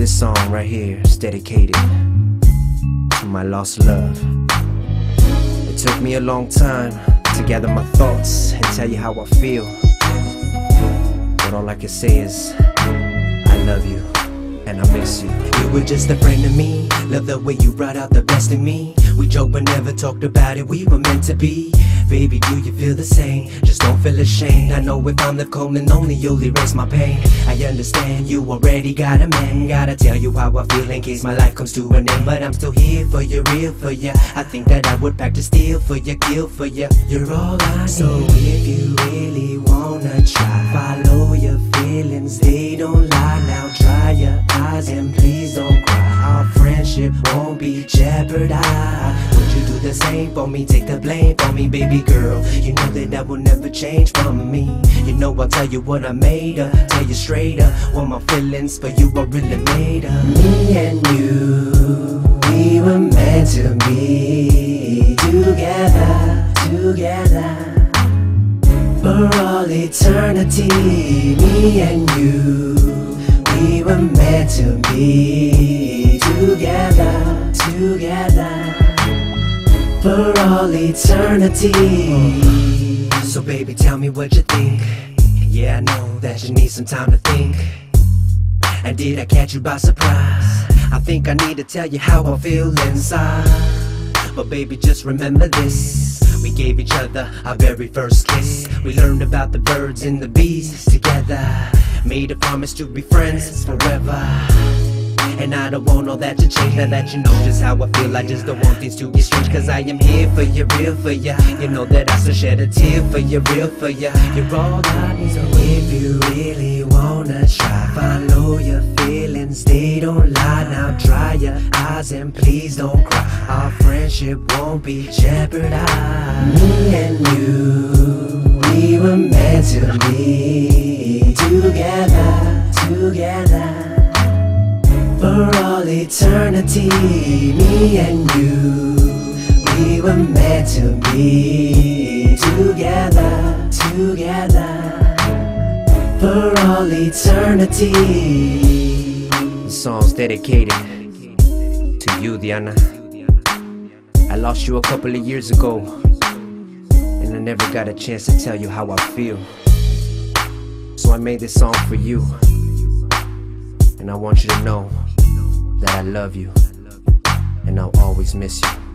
This song right here is dedicated to my lost love. It took me a long time to gather my thoughts and tell you how I feel. But all I can say is, I love you and I miss you. You were just a friend to me. Love the way you brought out the best in me. We joked but never talked about it. We were meant to be. Baby, do you feel the same? Just don't feel ashamed. I know if I'm the cold and only you'll erase my pain. I understand you already got a man. Gotta tell you how I feel in case my life comes to an end. But I'm still here for you, real for you. I think that I would pack to steal for you, kill for you. You're all I need. So if you really wanna try, follow your feelings, they don't lie. Now dry your eyes and please don't cry. Our friendship won't be jeopardized. Would you do the same for me? Take the blame for me, baby girl. You know that I will never change from me. You know I'll tell you what I made her. Tell you straight up what my feelings for you are really made of. Me and you, we were meant to be together, together for all eternity. Me and you, we were meant to be together, together for all eternity. So, baby, tell me what you think. Yeah, I know that you need some time to think. And did I catch you by surprise? I think I need to tell you how I feel inside. But baby, just remember this. We gave each other our very first kiss. We learned about the birds and the bees together. Made a promise to be friends forever. And I don't want all that to change Now that you know just how I feel. I just don't want things to be strange Cause I am here for you, real for you You know that I still shed a tear for you, real for you You're all I need So if you really wanna try Follow your feelings, they don't lie. Now dry your eyes and please don't cry. Our friendship won't be jeopardized. Me and you, eternity. Me and you, we were meant to be together, together for all eternity. This song's dedicated to you, Diana. I lost you a couple of years ago, and I never got a chance to tell you how I feel. So I made this song for you, and I want you to know that I love you, and I'll always miss you.